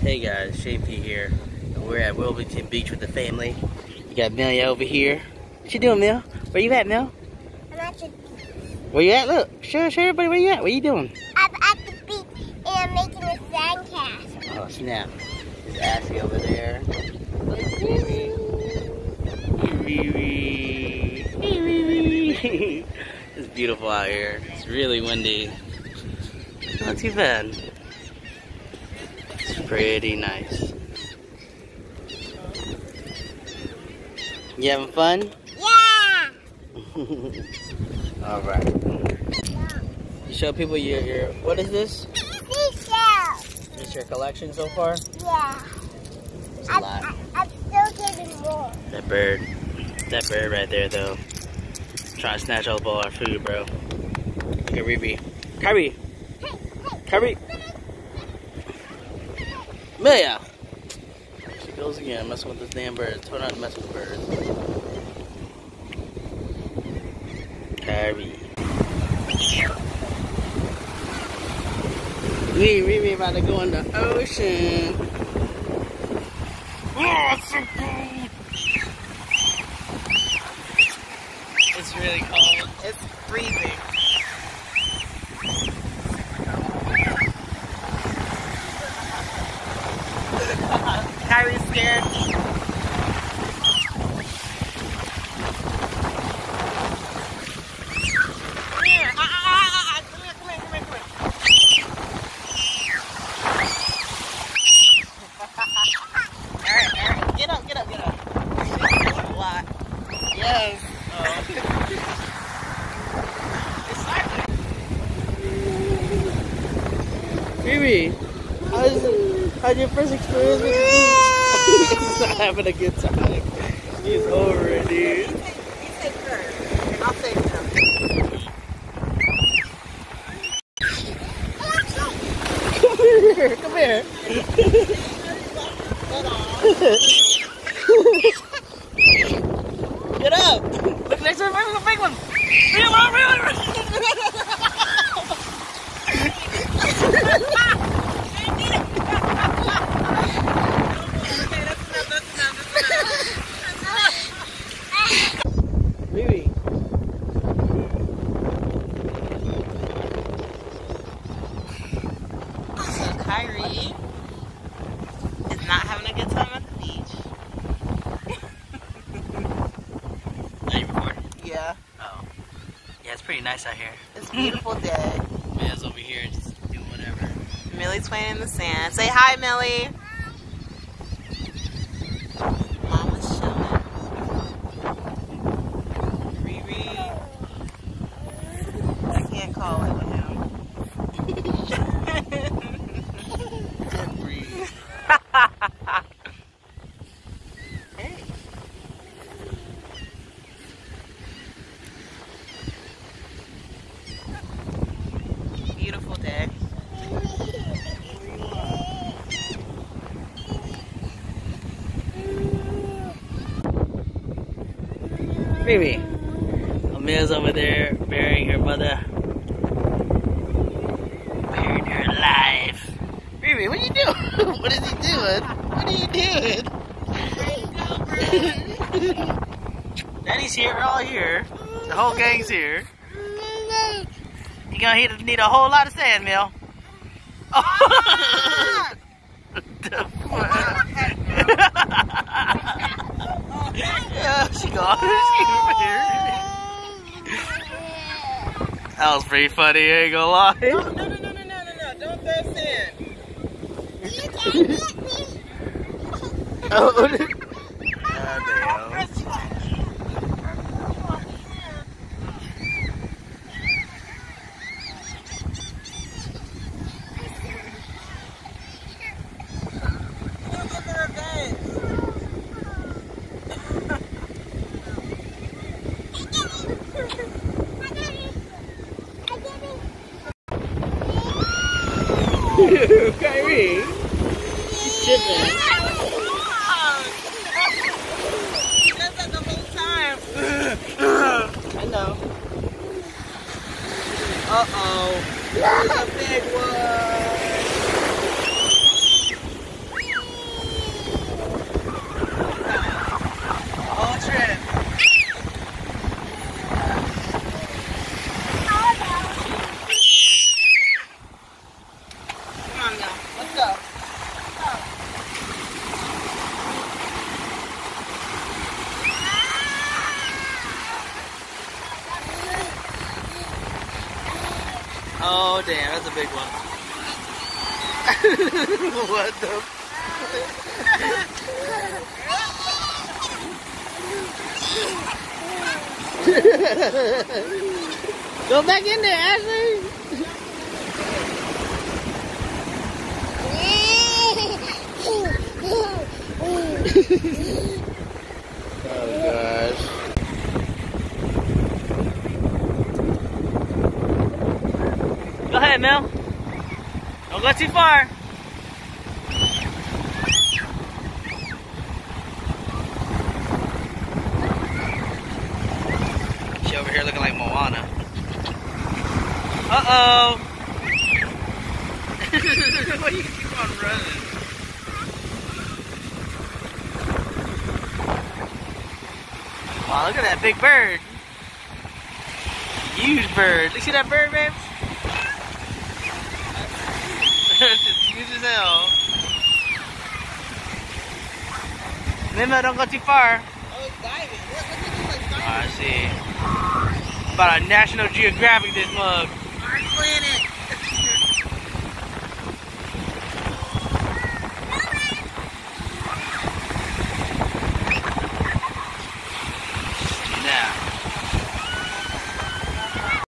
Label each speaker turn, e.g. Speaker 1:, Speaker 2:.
Speaker 1: Hey guys, Shane P here. And we're at Wilmington Beach with the family. You got Melia over here. What you doing, Mel? Where you at, Mel?
Speaker 2: I'm at the,
Speaker 1: Where you at? Look, show, show everybody where you at. What are you doing?
Speaker 2: I'm at the beach and I'm making a sandcastle.
Speaker 1: Oh snap! There's Ashley over there. It's beautiful out here. It's really windy. Not too bad. Pretty nice. You having fun?
Speaker 2: Yeah!
Speaker 1: All right. You show people your, your what is this?
Speaker 2: Seashell!
Speaker 1: Is your collection so far?
Speaker 2: Yeah.
Speaker 1: It's a
Speaker 2: I'm,
Speaker 1: lot.
Speaker 2: I, I'm still getting more.
Speaker 1: That bird, that bird right there though, trying to snatch up all our food, bro. Look at Ruby. Kirby,
Speaker 2: Hey, hey!
Speaker 1: Kirby, Maya. She goes again, messing with this damn bird. Told her not to mess with birds. We, we, we about to go in the ocean. Oh, it's so cold. It's really cold. It's freezing. Kyrie's scared. Come here. Ah, ah, ah, ah, ah. Come here, come here, come here, come here. Alright, alright. Get up, get up, get up. A lot. Yes. Oh. Phoebe, how's, how's your first experience with the? He's not having a good time. He's over it, dude.
Speaker 3: You take her, and I'll take him.
Speaker 1: Come here, come here. Get up! Look next to the big one, big one! Big one, big one!
Speaker 3: Okay, that's enough, that's enough, that's enough.
Speaker 1: Baby.
Speaker 3: So Kyrie is not having a good time at the beach.
Speaker 1: Are you recording?
Speaker 3: Yeah,
Speaker 1: Oh. Yeah, it's pretty nice out here.
Speaker 3: it's a beautiful day.
Speaker 1: Man's over here just doing whatever.
Speaker 3: Millie's playing in the sand. Say hi, Millie. Mama's chilling. Riri. I can't call it with him.
Speaker 1: Can't breathe.
Speaker 3: Hey. Beautiful.
Speaker 1: Baby. Amia's over there burying her mother. Buried her alive. Baby, what are you doing? what is he doing? What are you doing? Daddy's here, we're all here. The whole gang's here. You gonna need, need a whole lot of sand, Mill. Oh. the fuck? yeah, she gone. that was pretty funny, ain't gonna lie.
Speaker 3: No, no, no, no, no, no, no. Don't throw sand.
Speaker 1: Oh, God damn.
Speaker 3: Don't give her a bed.
Speaker 1: Kyrie, she's chipping.
Speaker 3: He does that the whole time.
Speaker 1: I know.
Speaker 3: Uh-oh. There's a big one.
Speaker 1: Oh damn, that's a big one. what the? Go back in there, Ashley. Mel. Don't go too far. She over here looking like Moana. Uh-oh. Why you keep on running? Wow, look at that big bird. Huge bird. Look at that bird, babe? It's huge as hell. Don't go too far.
Speaker 3: Oh, it's diving. Look, look at this, like,
Speaker 1: Oh, I
Speaker 3: diving.
Speaker 1: see. About a National Geographic this mug.
Speaker 3: Our planet.